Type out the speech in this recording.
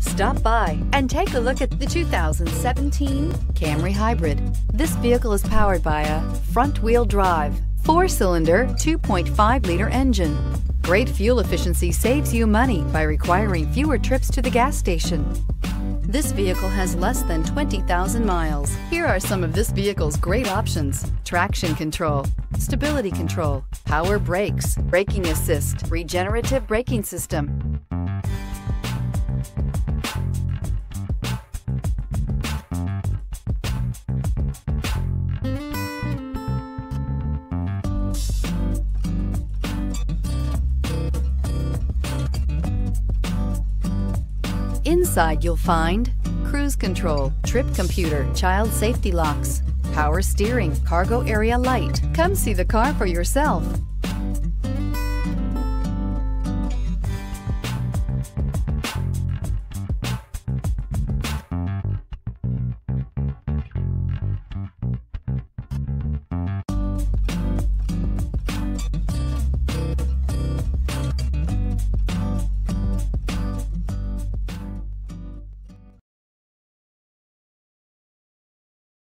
Stop by and take a look at the 2017 Camry Hybrid. This vehicle is powered by a front-wheel drive, four-cylinder, 2.5-liter engine. Great fuel efficiency saves you money by requiring fewer trips to the gas station. This vehicle has less than 20,000 miles. Here are some of this vehicle's great options. Traction control, stability control, power brakes, braking assist, regenerative braking system, Inside you'll find cruise control, trip computer, child safety locks, power steering, cargo area light. Come see the car for yourself.